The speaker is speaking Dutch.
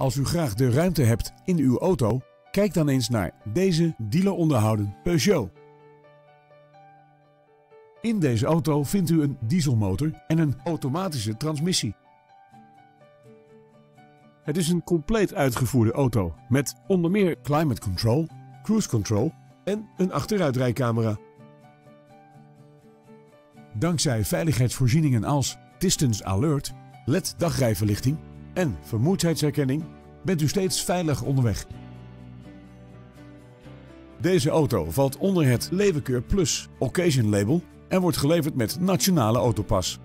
Als u graag de ruimte hebt in uw auto, kijk dan eens naar deze dealer onderhouden Peugeot. In deze auto vindt u een dieselmotor en een automatische transmissie. Het is een compleet uitgevoerde auto met onder meer climate control, cruise control en een achteruitrijcamera. Dankzij veiligheidsvoorzieningen als Distance Alert, LED dagrijverlichting en vermoeidheidsherkenning bent u steeds veilig onderweg. Deze auto valt onder het Levenkeur Plus Occasion label en wordt geleverd met nationale autopas.